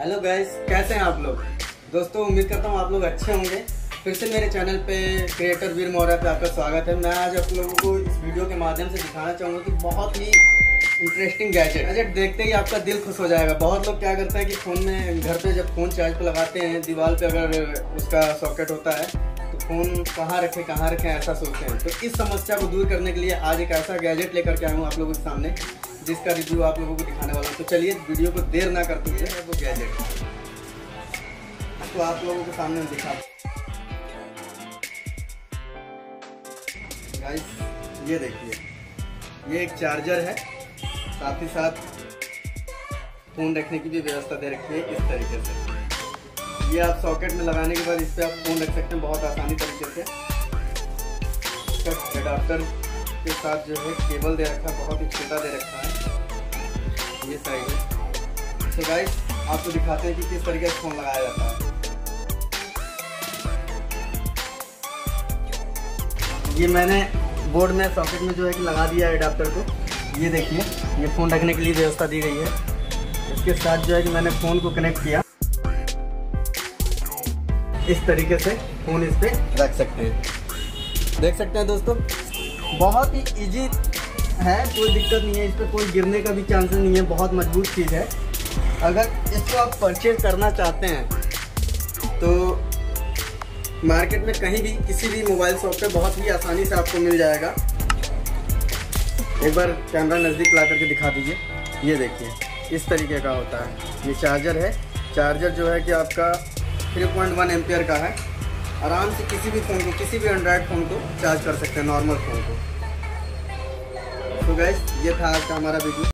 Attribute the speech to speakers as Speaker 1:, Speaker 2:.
Speaker 1: Hello guys कैसे हैं आप लोग? दोस्तों, उम्मीद करता हूँ आप लोग अच्छे होंगे। फिर से मेरे चैनल पे क्रिएटर वीर मौर्य पे आपका स्वागत है। मैं आज आप लोगों को इस वीडियो के माध्यम से दिखाना चाहूँगा कि बहुत ही इंटरेस्टिंग गैजेट गैजेट देखते ही आपका दिल खुश हो जाएगा। बहुत लोग क्या करते हैं कि फ़ोन में, घर पे जब फ़ोन चार्ज पर लगाते हैं, दीवार पे अगर उसका सॉकेट होता है तो फ़ोन कहाँ रखें कहाँ रखें, ऐसा सोचते हैं। तो इस समस्या को दूर करने के लिए आज एक ऐसा गैजेट लेकर के हूँ आप लोगों के सामने। जिसका रिव्यू आप लोगों को दिखाने वाला हूँ। तो चलिए वीडियो को देर ना करते हुए वो गैजेट तो आप लोगों के सामने दिखा गाइस ये देखिए। ये एक चार्जर है। साथ ही साथ फ़ोन रखने की भी व्यवस्था दे रखी है इस तरीके से। ये आप सॉकेट में लगाने के बाद इस पर आप फ़ोन रख सकते हैं बहुत आसानी तरीके से। इसका एडाप्टर के साथ जो है केबल दे रखा है, बहुत ही छोटा दे रखा है। ये साइड है। तो गाइस आपको दिखाते हैं कि किस तरीके से फ़ोन लगाया जाता है। ये मैंने बोर्ड में सॉकेट में जो है कि लगा दिया है एडाप्टर को। ये देखिए, ये फ़ोन रखने के लिए व्यवस्था दी गई है। इसके साथ जो है कि मैंने फ़ोन को कनेक्ट किया। इस तरीके से फ़ोन इस पर रख सकते हैं। देख सकते हैं दोस्तों बहुत ही इजी है, कोई दिक्कत नहीं है, इस पर कोई गिरने का भी चांसेस नहीं है, बहुत मज़बूत चीज़ है। अगर इसको आप परचेज करना चाहते हैं तो मार्केट में कहीं भी, किसी भी मोबाइल शॉप पे बहुत ही आसानी से आपको मिल जाएगा। एक बार कैमरा नज़दीक ला करके दिखा दीजिए। ये देखिए, इस तरीके का होता है। ये चार्जर है। चार्जर जो है कि आपका 3.1 पॉइंट का है। आराम से किसी भी फ़ोन को किसी भी एंड्रॉयड फ़ोन को चार्ज कर सकते हैं नॉर्मल फ़ोन को। तो गैस ये था आज का हमारा वीडियो